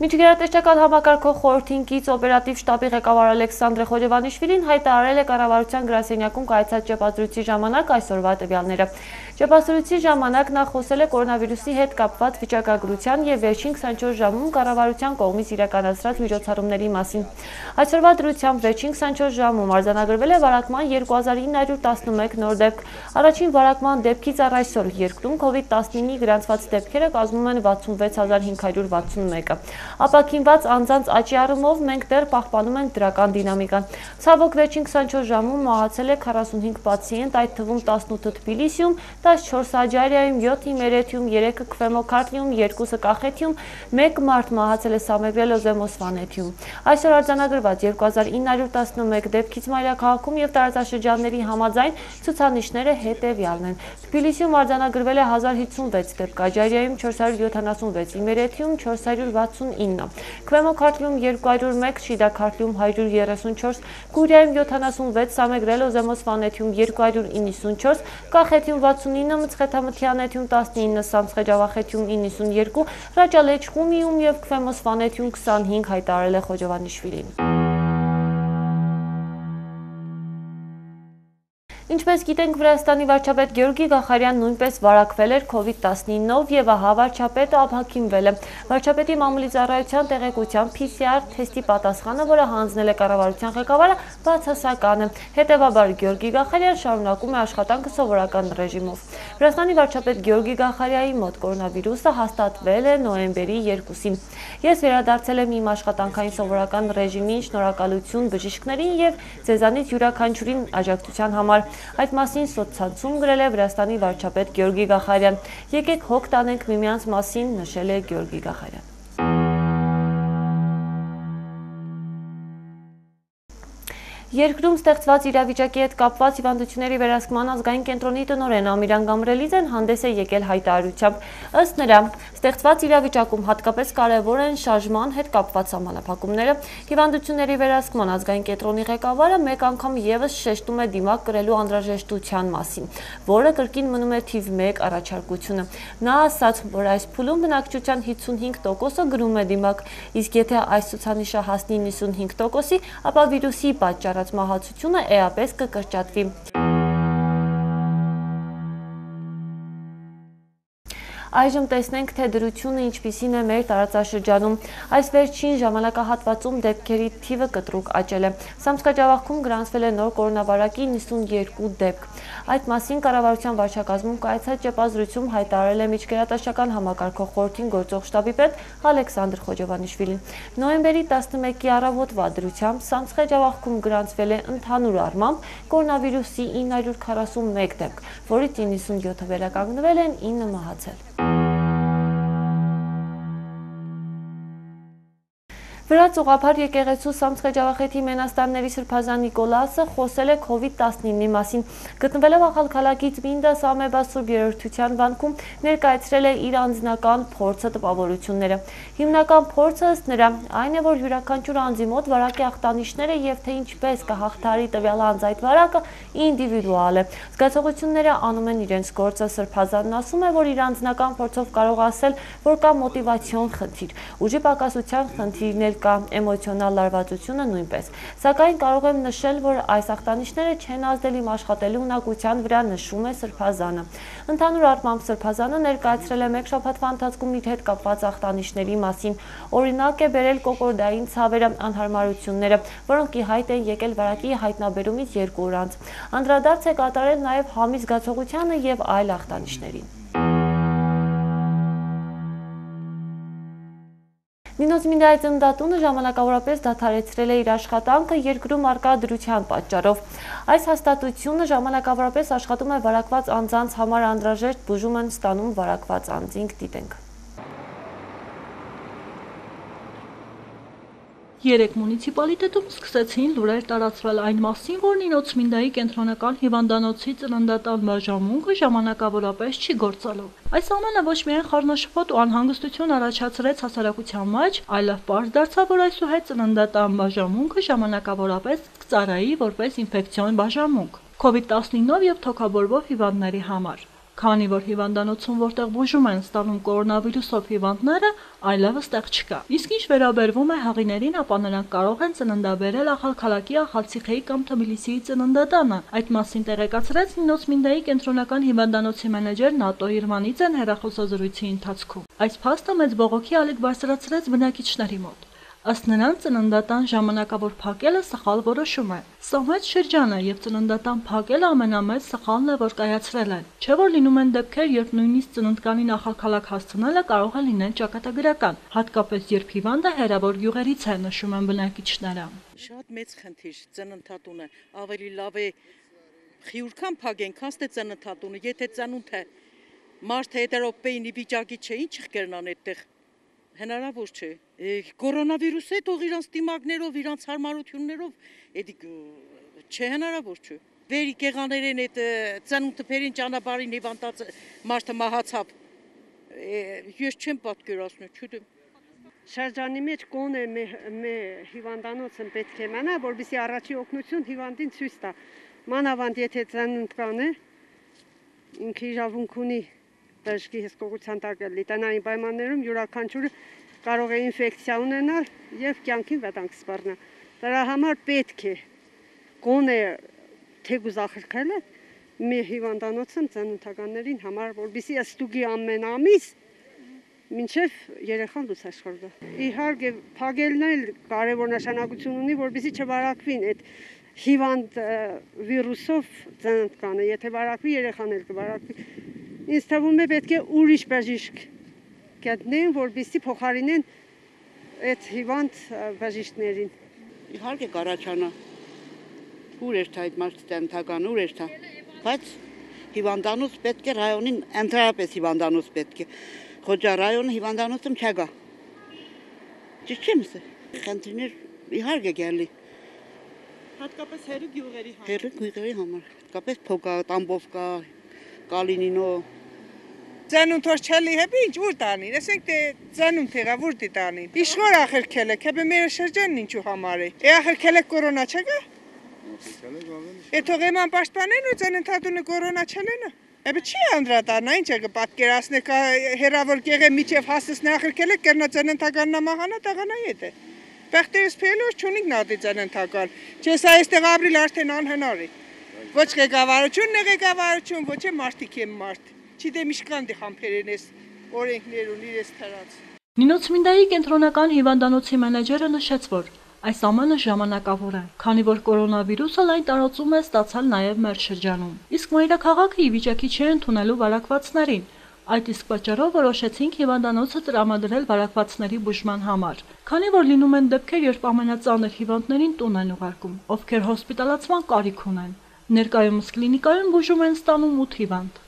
Միջգերատեսչական համակարգող խորհրդին կից օպերատիվ շտաբի ղեկավար Ալեքսանդր Խոջևանիշվիլին հայտարարել է կառավարության գրասենյակում կայացած ճեպազրույցի ժամանակ այսօրվա տվյալները։ Ճեպազրույցի ժամանակ նա խոսել է կորոնավիրուսի հետ կապված վիճակագրության եւ վերջին 24 ժամում կառավարության կողմից իրականացրած միջոցառումների մասին։ Այսօրվա դրությամբ վերջին 24 ժամում արձանագրվել է վարակման 2911 նոր դեպք։ Առաջին վարակման դեպքից առ այսօր երկրում COVID-19-ի գրանցված դեպքերը կազմում են 66561-ը։ Ապակինված անձանց աճի առումով մենք դեռ պահպանում ենք դրական դինամիկան։ Ցավոք վերջին 24 ժամում մահացել է 45 պացիենտ, այդ թվում 18-ը Թբիլիսիում, 14 Աջարիայում, 7-ը Մերեթիում, 3-ը Քվեմոքարտիում, 2-ը Կախեթիում, 1 մարդ մահացել է Սամեգրել Օզեմոսվանեթիում։ Այսօր արձանագրված 2911 դեպքից մայրաքաղաքում եւ տարածաշրջանների համաձայն ցուցանիշները հետեւյալն են։ Թբիլիսիում արձանագրվել է 1056 դեպք, Աջարիայում 476, Իմերեթիում 469 9, Քվեմոքարտլիում 201, Շիդաքարտլիում 134, Գուրիայում 76, Սամեգրելո Զեմոս Վանեթիում 294, Կախեթիում 69, Մցխեթամթյանեթիում 19, Սամսխեջավախեթիում 92, Ռաճալեչխումիում եւ Քվեմոս Վանեթիում 25 հայտարարել է Խոջովանիշվիլին։ Ինչպես գիտենք, Վրաստանի վարչապետ Գեորգի Գախարյան նույնպես վարակվել էր COVID-19-ով եւ ահա վարչապետը ափակինվել է։ Վարչապետի մամուլի ծառայության տեղեկությամբ PCR թեստի պատասխանը, որը հանձնել է կառավարության ղեկավարը, բացասական է։ Հետևաբար Գեորգի Գախարյան շարունակում է աշխատանքը սովորական ռեժիմով։ Վրաստանի վարչապետ Գեորգի Գախարյայի մոտ կորոնավիրուսը հաստատվել է նոյեմբերի 2-ին։ Ես վերադարձել եմ իմ աշխատանքային սովորական ռեժիմին, շնորհակալություն բժիշկներին եւ ձեզանից յուրաքանչյուրին աջակցության համար։ Այդ մասին սոցցանցում գրել է Վրաստանի վարչապետ Գյորգի Գախարյան։ Եկեք հոգ տանենք միմյանց մասին, նշել է Գյորգի Գախարյան։ Երկրում ստեղծված իրավիճակի հետ կապված հիվանդությունների վերահսկման ազգային կենտրոնի տնօրեն Ամիրան Գամրելիձեն հանդես է եկել հայտարարությամբ։ Ըստ նրա, ստեղծված իրավիճակում հատկապես կարևոր են շարժման հետ կապված սահմանափակումները։ Հիվանդությունների վերահսկման ազգային կենտրոնի ղեկավարը մեկ անգամ եւս շեշտում է դիմակ կրելու անհրաժեշտության մասին, որը կրկին մնում է թիվ 1 առաջարկությունը։ Նա ասաց, որ այս փուլում բնակչության 55%-ը գրում է դիմակ, իսկ եթե այս ցուցանիշը հասնի 95%-ի, ապա վիրուսի պատճառ կատարած մահացությունը էապես կկրճատվի։ Այժմ տեսնենք, թե դրությունը ինչպիսին է մեր տարածաշրջանում։ Այս վերջին ժամանակահատվածում դեպքերի թիվը կտրուկ աճել է։ Սամսկաջավախքում գրանցվել է նոր կորոնավարակի 92 դեպք։ Այդ մասին կառավարության վարչակազմում կայացած ճեպազրույցում հայտարարել է միջկերատաշական համակարգող խորհրդին գործող շտաբի պետ Ալեքսանդր Խոջովանիշվիլին։ Նոյեմբերի 11-ի առավոտվա դրությամբ Սամսկաջավախքում գրանցվել է ընդհանուր առմամբ կորոնավիրուսի 941 դեպք, որից 97-ը վերականգնվել են, 9 մահացել։ Վրաց ուղափար եկեղեցու Սամսխեջավախեթի մենաստանների Սրբազան Նիկոլասը խոսել է COVID-19-ի մասին։ Գտնվելով ախալքալակից Մինդա Սամեբա Սուրբ Երորդության վանքում ներկայացրել է իր անձնական փորձը տպավորությունները։ Հիմնական փորձը ըստ նրա այն է, որ յուրաքանչյուր անձի մոտ վարակի ախտանիշները եւ թե ինչպես կհաղթարի տվյալ անձ այդ վարակը ինդիվիդուալ է։ Զգացողությունները անում են իրենց գործը Սրբազանն ասում է, որ իր անձնական փորձով կարող ասել, որ կա մոտիվացիոն խնդիր, ուժի պակասության խնդիրներ կա էմոցիոնալ լարվածությունը նույնպես։ Սակայն կարող եմ նշել, որ այս ախտանիշները չեն ազդել իմ աշխատելու ունակության վրա, նշում է Սրբազանը։ Ընդհանուր առմամբ Սրբազանը ներկայացրել է մեկ շաբաթվա ընթացքում իր հետ կապված ախտանիշների մասին։ Օրինակ է բերել կոկորդային ցավերը, անհարմարությունները, որոնք ի հայտ են եկել վարակի հայտնաբերումից երկու օր անց։ Անդրադարձ է կատարել նաև համի զգացողությանը եւ այլ ախտանիշներին։ Նինոց Մինդայի ծննդատունը ժամանակավորապես դադարեցրել է իր աշխատանքը երկրում արկա դրության պատճառով։ Այս հաստատությունը ժամանակավորապես աշխատում է վարակված անձանց համար անդրաժեշտ բուժում են ստանում վարակված անձինք դիտենք։ Երեք մունիցիպալիտետում սկսեցին լուրեր տարածվել այն մասին, որ Նինոցմինդայի կենտրոնական հիվանդանոցի ծննդատան բաժանմունքը ժամանակավորապես չի գործալով։ Այս ամենը ոչ միայն խառնաշփոթ ու անհանգստություն առաջացրեց հասարակության մեջ, այլև պարզ դարձավ, որ այսուհետ ծննդատան բաժանմունքը ժամանակավորապես կծառայի որպես ինֆեկցիոն բաժանմունք COVID-19-ով եւ թոքաբորբով հիվանդների համար։ քանի որ հիվանդանոցում որտեղ բուժում են ստանում կորոնավիրուսով հիվանդները, այլևս տեղ չկա։ Իսկ ինչ վերաբերվում է հաղիներին, ապա նրանք կարող են ծննդաբերել Ախալքալակի Ախալցիխեի կամ Թբիլիսիի ծննդատանը։ Այդ մասին տեղեկացրեց Նինոց Մինդայի կենտրոնական հիվանդանոցի մենեջեր Նատո Իրմանիձեն հերախոսազրույցի ընթացքում։ Այս փաստը մեծ բողոքի ալիք բարձրացրեց բնակիչների մոտ։ Ըստ նրանց ծննդատան ժամանակավոր փակելը սխալ որոշում է։ Սամվետ շրջանը եւ ծննդատան փակելը ամենամեծ սխալն է, որ կայացրել են։ Չէ՞ որ լինում են դեպքեր, երբ նույնիսկ ծննդկանի նախաքալակ հասցնելը կարող է լինել ճակատագրական, հատկապես երբ հիվանդը հերավոր գյուղերից է, նշում են բնակիչները։ Շատ մեծ խնդիր ծննդատունը, ավելի լավ է խիուրքան փագեն, քան թե ծննդատունը, եթե ծնունդ է մարդ հետերոպեինի վիճակի չէ, ինչ կերնան այդտեղ հնարավոր չէ։ Կորոնավիրուսը թող իրանց դիմակներով, իրանց հարմարություններով, էդի չէ հնարավոր չէ։ Վերի կեղաներեն այդ ծնունդը ճանապարհին հիվանդած մարդը մահացավ։ Ես չեմ պատկերացնում, չուտեմ շրջանի մեջ կոնը մե հիվանդանոցը պետք է մնա, որովհետեւ առաջի օգնություն հիվանդին ցույց տա։ Մանավանդ եթե ծնունդ կան է, ինքը իրավունք ունի բժշկի հսկողության տակ լիտանային պայմաններում յուրաքանչյուրը կարող է ինֆեկցիա ունենալ եւ կյանքին վտանգ սպառնալ։ Դրա համար պետք է գոնե թեգուզ ախրկելը մի հիվանդանոցում ծննդականներին համար, որբիսի ստուգի ամեն ամիս մինչև երեխան լուսաշխորվա։ Իհարկե, փագելն էլ կարևոր նշանակություն ունի, որբիսի չվարակվին այդ հիվանդ վիրուսով ծննդկանը, եթե վարակվի երեխան էլ կվարակվի ինձ թվում է պետք է ուրիշ բժիշկ գտնեն, որբիսի փոխարինեն այդ հիվանդ բժիշկներին։ Իհարկե կարաչանա։ Ուր էր դա այդ մարդը տենթական, ուր էր դա։ Բայց հիվանդանոց պետք է ռայոնին ընդհանրապես հիվանդանոց պետք է։ Խոջա ռայոնը հիվանդանոցում չկա։ Ճիշտ չեմ ասել։ Խնդիրներ իհարկե գալի։ Հատկապես հերու գյուղերի համար։ Հերու գյուղերի համար։ Հատկապես փոկա, տամբովկա, կալինինո Ձանունթոր չելի հեպի ինչ ուր տանին, ասենք թե ձանուն թեղա ուր դի տանին։ Իշխոր ախրքել եք, հեպի մեր շրջանն ինչու համար է։ Է ախրքել եք կորոնա չկա։ Է թողեման պաշտպանեն ու ձանընթատունը կորոնա չելենը։ Էբե չի անդրադառնա, ինչ է կպատկերացնեք հերավոր կեղե միջև հասցնի ախրքել եք կերնա ձանընթականն մահանա տաղանա եթե։ Բախտերս փելոս չունիք նադի ձանընթական։ Չես այստեղ ապրիլ արդեն անհնար է։ Ոչ ղեկավարություն, ղեկավարություն, ոչ է մարդիկ եմ մարդ չիտեմ իշքան դի խամփերենես օրենքներ ունի ես թրած։ Նինոց Մինդայի կենտրոնական հիվանդանոցի մենեջերը նշեց, որ այս ամենը ժամանակավոր է, քանի որ կորոնավիրուսը լայն տարածում է ստացալ նաև մեր շրջանում։ Իսկ մայրաքաղաքը ի վիճակի չէ ընդունելու վարակվածներին, Այդ իսկ պատճառով որոշեցինք հիվանդանոցը տրամադրել վարակվածների բուժման համար, քանի որ լինում են դեպքեր, երբ ամենածանր հիվանդներին տուն են ուղարկում, ովքեր հոսպիտալացման կարիք ունեն։ Ներկայումս կլինիկայում բուժում են ստանում 8 հիվանդ։